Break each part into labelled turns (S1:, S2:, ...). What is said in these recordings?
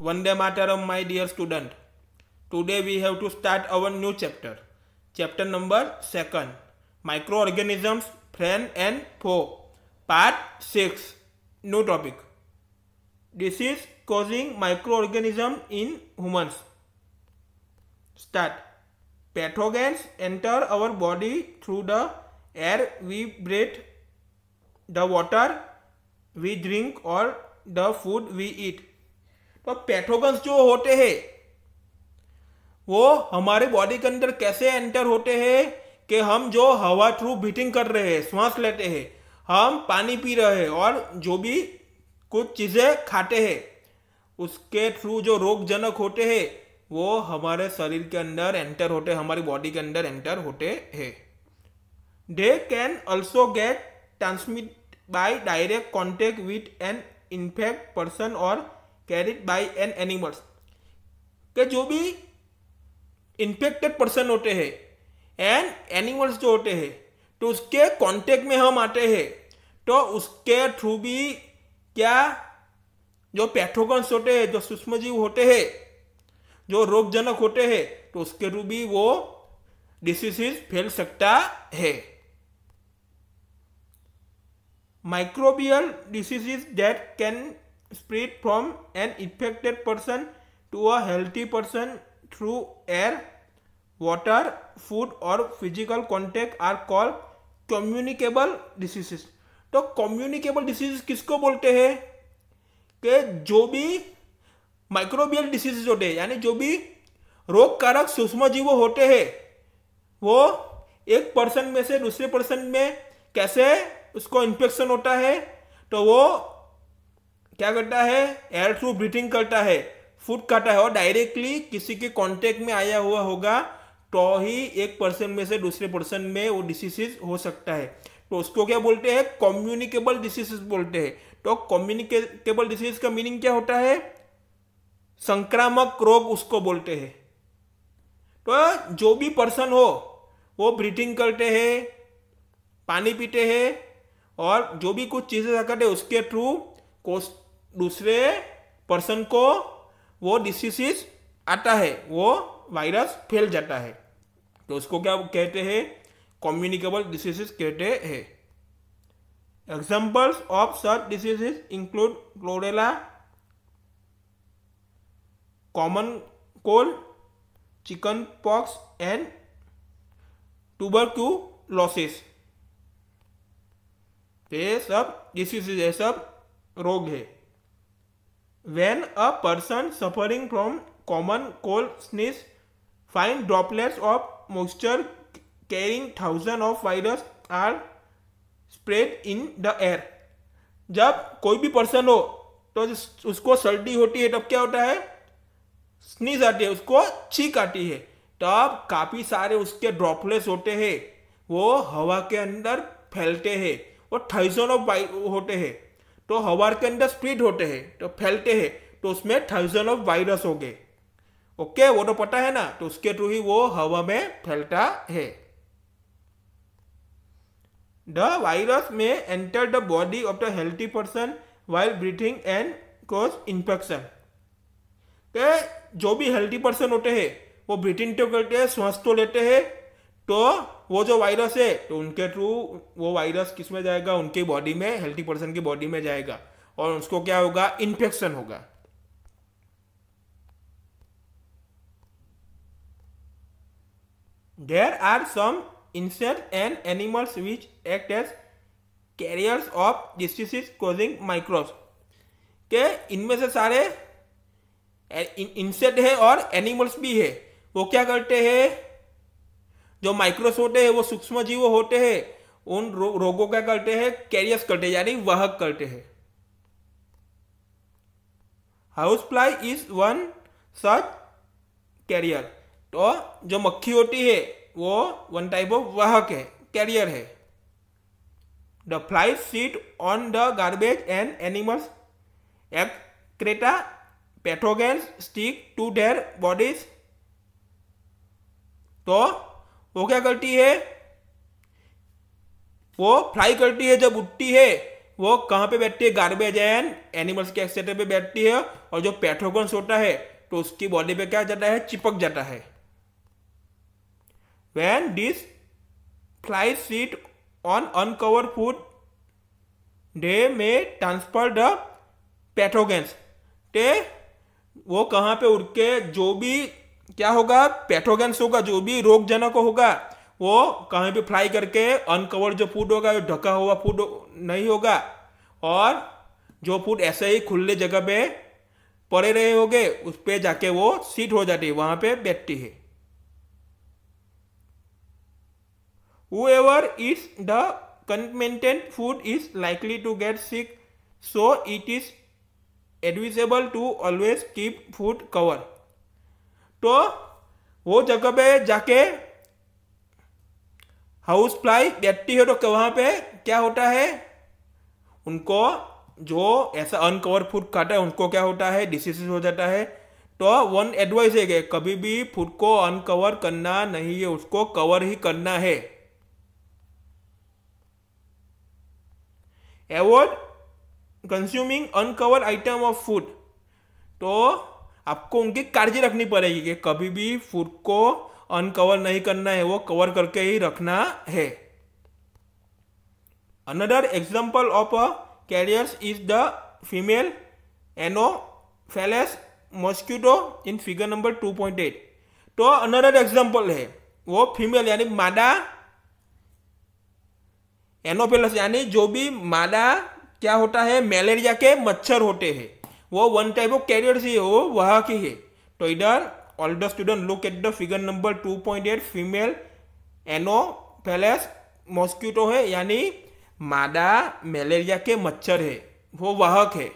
S1: Vande Mataram, my dear student. Today we have to start our new chapter. Chapter number second. Microorganisms, friend and foe. Part 6. New topic. Disease causing microorganism in humans. Start. Pathogens enter our body through the air we breathe, the water we drink or the food we eat. तो पैथोगन्स जो होते हैं, वो हमारे body के अंदर कैसे enter होते हैं कि हम जो हवा थ्रू बीटिंग कर रहे हैं, श्वास लेते हैं, हम पानी पी रहे हैं और जो भी कुछ चीज़ें खाते हैं, उसके थ्रू जो रोगजनक होते हैं, वो हमारे शरीर के अंदर एंटर होते, हमारी बॉडी के अंदर एंटर होते हैं। They can also get transmit by direct contact with an infect person और कैरिड बाय एन एनिमल्स के जो भी इन्फेक्टेड पर्सन होते हैं एंड एनिमल्स जो होते हैं तो उसके कांटेक्ट में हम आते हैं तो उसके थ्रू भी क्या जो पैथोगन्स होते हैं, जो सूक्ष्मजीव होते हैं, जो रोगजनक होते हैं तो उसके थ्रू भी वो डिसीज फैल सकता है। Microbial diseases that can spread from an infected person to a healthy person through air, water, food or physical contact are called communicable diseases. तो कम्युनिकेबल डिसीज किसको बोलते हैं कि जो भी माइक्रोबियल डिसीज होते हैं यानी जो भी रोग कारक सूक्ष्म जीव होते हैं वो एक पर्सन में से दूसरे पर्सन में कैसे उसको इन्फेक्शन होता है तो वो क्या करता है? एयर थ्रू ब्रीथिंग करता है। फ़ूड खाता है और डायरेक्टली किसी के कांटेक्ट में आया हुआ होगा तो ही एक पर्सन में से दूसरे पर्सन में वो डिसीज हो सकता है। तो उसको क्या बोलते हैं? कम्युनिकेबल डिसीज बोलते हैं। तो कम्युनिकेबल डिसीज का मीनिंग क्या होता है? संक्रामक रोग उसको बोलते हैं। तो जो भी पर्सन हो, वो ब्रीथिंग करते हैं, पानी पीते हैं और जो भी कुछ चीज़ें करते हैं, उसके थ्रू दूसरे पर्सन को वो डिसीज आता है, वो वायरस फैल जाता है। तो उसको क्या कहते हैं? कम्युनिकेबल डिसीजेस कहते हैं। Examples of such diseases include cholera common cold chicken pox and tuberculosis tuberculosis ये सब डिसीज है सब रोग है। When a person suffering from common cold sneeze find droplets of moisture carrying thousands of virus are spread in the air जब कोई भी person हो तो उसको सर्दी होती है तब क्या होता है स्नीज आती है उसको छींक आती है तब काफ़ी सारे उसके ड्रॉपलेट्स होते हैं वो हवा के अंदर फैलते हैं वो थाउज़ेंड ऑफ़ होते हैं तो हवा के अंदर स्प्रिड होते हैं तो फैलते हैं तो उसमें थाउज़ेंड ऑफ़ वायरस हो गए। ओके वो तो पता है ना तो उसके थ्रू ही वो हवा में फैलता है। The virus may enter the body of the healthy person while breathing and cause infection के जो भी हेल्थी पर्सन होते हैं, वो ब्रीथिंग तो करते हैं, श्वास तो लेते हैं तो वो जो वायरस है तो उनके थ्रू वो वायरस किसमें जाएगा? उनके बॉडी में हेल्थी पर्सन की बॉडी में जाएगा। और उसको क्या होगा? इन्फेक्शन होगा। There are some insect and animals which act as carriers of disease causing microbes के इनमें से सारे इंसेक्ट है और एनिमल्स भी है। वो क्या करते हैं? जो माइक्रोस होते हैं वो सूक्ष्म जीव होते हैं उन रो, रोगों क्या करते हैं कैरियर्स करते यानी वाहक करते हैं। House fly is one such carrier. तो जो मक्खी होती है वो वन टाइप ऑफ़ वाहक है कैरियर है। The fly sit on the garbage and animals excreta pathogens stick to their bodies तो वो क्या करती है। वो फ्लाई करती है, जब उठती है, वो कहाँ पे बैठती है? गार्बेज एंड एनिमल्स के एक्सेट्रा पे बैठती है और जो पैथोगन्स होता है तो उसकी बॉडी पे क्या जाता है? चिपक जाता है। When these flies sit on uncovered food, they may transfer the pathogens. ते वो कहाँ पे उड़ के, जो भी क्या होगा? पैथोगेंस होगा जो भी रोगजनक होगा, वो कहीं भी फ्राई करके अनकवर्ड जो फ़ूड होगा जो ढका हुआ फ़ूड नहीं होगा। और जो फ़ूड ऐसे ही खुले जगह पे पड़े रहे होंगे, उस पर जाके वो सीट हो जाती है, वहाँ पे बैठती है। Whoever eats the contaminated food is likely to get sick, so it is advisable to always keep food cover तो वो जगह पे जाके हाउस फ्लाई बैठती है तो वहाँ पे क्या होता है? उनको जो ऐसा अनकवर फ़ूड खाता है, उनको क्या होता है? डिसीज हो जाता है। तो वन एडवाइस है कि कभी भी फ़ूड को अनकवर करना नहीं है, उसको कवर ही करना है। Avoid consuming uncover item of food तो आपको उनकी काळजी रखनी पड़ेगी कि कभी भी फ़ूड को अनकवर नहीं करना है, वो कवर करके ही रखना है। Another example of carriers is the female ano anopheles mosquito in figure number 2.8 तो अनदर एग्ज़ाम्पल है, वो फीमेल यानी मादा एनोफेलस यानी जो भी मादा क्या होता है मलेरिया के मच्छर होते हैं। वो वन टाइप ऑफ़ कैरियर है, वो वह की है। तो इधर all the student look at the figure number 2.8 female anopheles mosquito है, यानी मादा मलेरिया के मच्छर है। वो वाहक है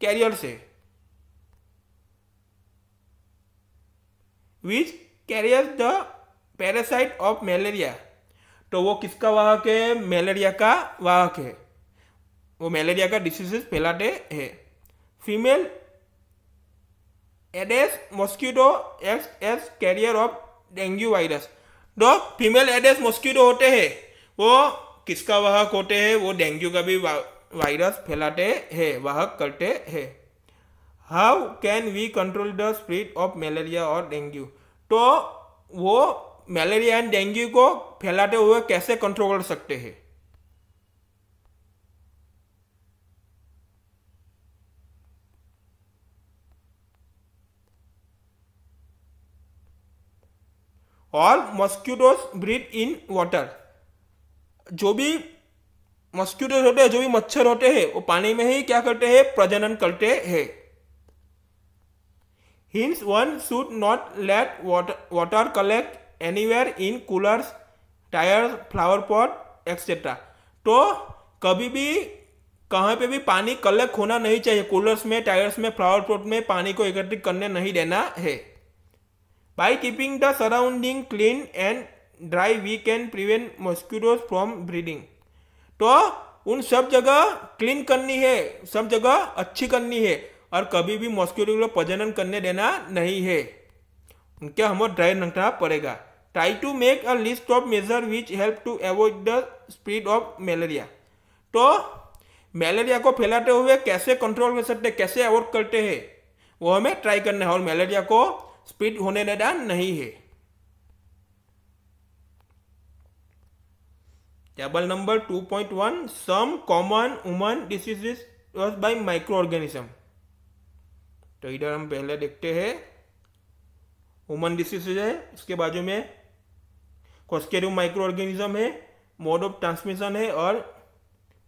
S1: कैरियर से। Which carrier the parasite of malaria तो वो किसका वाहक है मलेरिया का वाहक है वो मलेरिया का डिसीजेस फैलाते हैं। Female aedes mosquito acts as carrier of dengue virus तो फीमेल एडेस मॉस्किटो होते हैं। वो किसका वाहक होते हैं? वो डेंगू का भी वायरस फैलाते हैं, वाहक करते हैं। How can we control the spread of malaria और डेंगू तो वो मलेरिया एंड डेंगू को फैलाते हुए कैसे कंट्रोल कर सकते हैं? All mosquitoes breed in water जो भी मॉस्क्यूटोस होते हैं, जो भी मच्छर होते हैं, वो पानी में ही क्या करते हैं? प्रजनन करते हैं। Hence one should not let water collect anywhere in coolers tyre flower pot etcetera तो कभी भी कहाँ पे भी पानी कलेक्ट होना नहीं चाहिए कूलर्स में टायर्स में फ्लावर पॉट में पानी को एकत्रित करने नहीं देना है। By keeping the surrounding clean and dry we can prevent mosquitoes from breeding तो उन सब जगह क्लीन करनी है, सब जगह अच्छी करनी है, और कभी भी मॉस्किटो को प्रजनन करने देना नहीं है। उनके हमें ड्राई रखना पड़ेगा। Try to make a list of measure which help to avoid the spread of malaria तो मलेरिया को फैलाते हुए कैसे कंट्रोल कर सकते कैसे अवॉइड करते हैं, वो हमें ट्राई करना है, और मलेरिया को स्प्रीड होने देना नहीं है। Table number 2.1 some common human diseases was by micro organism तो इधर हम पहले देखते हैं। वुमन डिसीज है इसके बाजू में। कॉस्केरियो माइक्रो ऑर्गेनिज्म है मोड ऑफ़ ट्रांसमिशन है और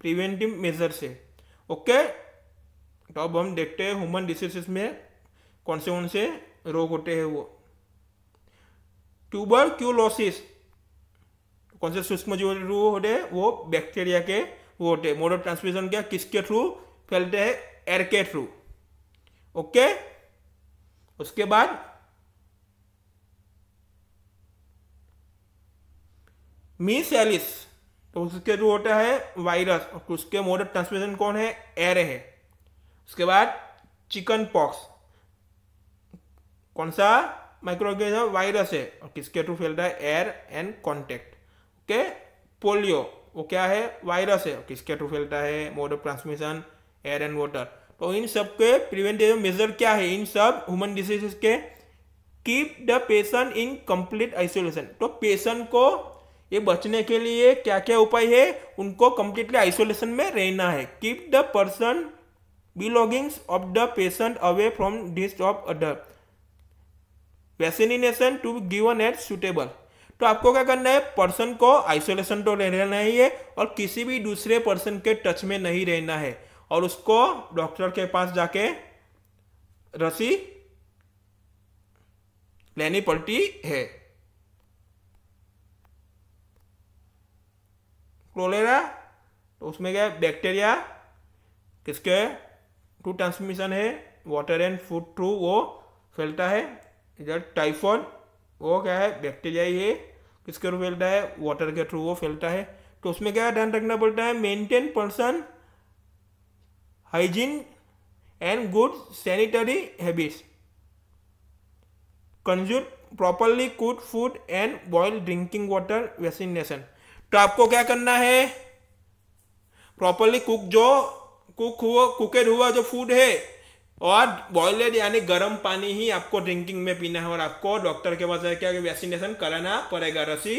S1: प्रिवेंटिव मेजर्स है। ओके तो अब हम देखते हैं ह्यूमन डिसीजेस में कौन से कौन से रोग होते हैं वो। ट्यूबर क्यूलोसिस, कौन से सूक्ष्म जीव थ्रू होते हैं, वो बैक्टीरिया के वो होते हैं। मोड ऑफ़ ट्रांसमिशन क्या, किसके थ्रू? फैलते हैं एयर के थ्रू। ओके? उसके बाद मीसेलिस तो उसके थ्रू होता है वायरस। और उसके मोड ऑफ़ ट्रांसमिशन कौन है? एयर है। उसके बाद चिकन पॉक्स। कौन सा? माइक्रोऑर्गेनिज्म वायरस है। और किसके थ्रू फैलता है? Air and contact okay polio वो क्या है? वायरस है। किसके थ्रू फैलता है? Mode of transmission air and water तो इन सब के प्रिवेंटिव मेजर क्या है? इन सब ह्यूमन डिसीजेस के keep the patient in complete isolation तो पेशेंट को ये बचने के लिए क्या क्या उपाय है? उनको कंप्लीटली आइसोलेशन में रहना है। Keep the personal belongings of the patient away from dust of other vaccination to be given at suitable तो आपको क्या करना है? पर्सन को आइसोलेशन तो रहना ही है और किसी भी दूसरे पर्सन के टच में नहीं रहना है। और उसको डॉक्टर के पास जाके रसी लेनी पड़ती है। क्लोलेरा तो उसमें क्या बैक्टीरिया किसके? टू ट्रांसमिशन है। वाटर एंड फ़ूड थ्रू वो फैलता है। इधर टाइफॉइड वो क्या है? बैक्टीरिया ही है। किसके थ्रू फैलता है? वाटर के थ्रू वो फैलता है। तो उसमें क्या ध्यान रखना पड़ता है? Maintain personal hygiene and good sanitary habits consume properly cooked food and boil drinking water vaccination तो आपको क्या करना है? प्रॉपरली कुक जो कुक हुआ कुकेड हुआ जो फ़ूड है और बॉयलेड यानी गर्म पानी ही आपको ड्रिंकिंग में पीना है और आपको डॉक्टर के पास क्या वैक्सीनेशन कराना पड़ेगा। रसी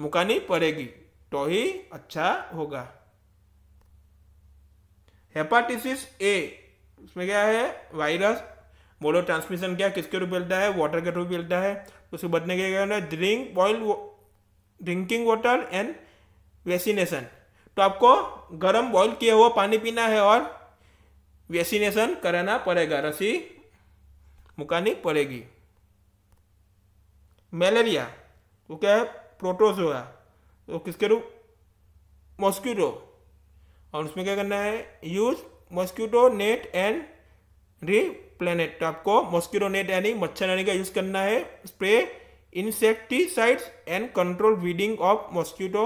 S1: मुकानी पड़ेगी। तो ही अच्छा होगा। हेपाटिसिस ए उसमें क्या है? वायरस बोलो ट्रांसमिशन क्या? किसके थ्रू फैलता है? वाटर के थ्रू फैलता है। उससे बचने के क्या drink boil drinking water and vaccination तो आपको गर्म बॉईल किया हुआ पानी पीना है और वैक्सीनेशन कराना पड़ेगा। रसी मुकानी पड़ेगी। मलेरिया, वो क्या है? प्रोटोजोआ तो किसके रूप मॉस्क्यूटो और उसमें क्या करना है? Use mosquito net and repellent तो आपको मॉस्क्यूटो नेट यानी मच्छर मच्छरदानी का यूज़ करना है? Spray insecticides and control breeding of mosquito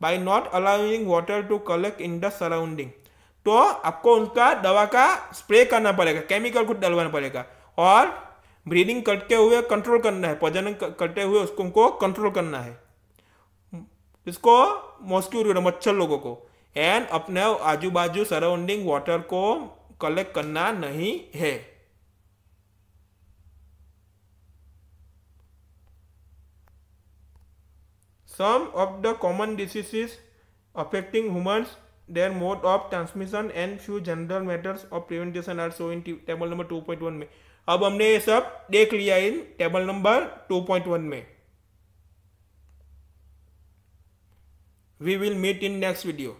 S1: by not allowing water to collect in the surrounding तो आपको उनका दवा का स्प्रे करना पड़ेगा केमिकल खुद डलवाना पड़ेगा। और ब्रीडिंग करते हुए कंट्रोल करना है प्रजनन करते हुए उसको उनको कंट्रोल करना है। इसको मॉस्क्यूटो मच्छर लोगों को। एंड अपने आजू बाजू सराउंडिंग वाटर को कलेक्ट करना नहीं है। Some of the common diseases affecting humans, their mode of transmission and few general matters of prevention are shown in table number 2.1 में अब हमने ये सब देख लिया इन टेबल नंबर 2.1 में we will meet in next video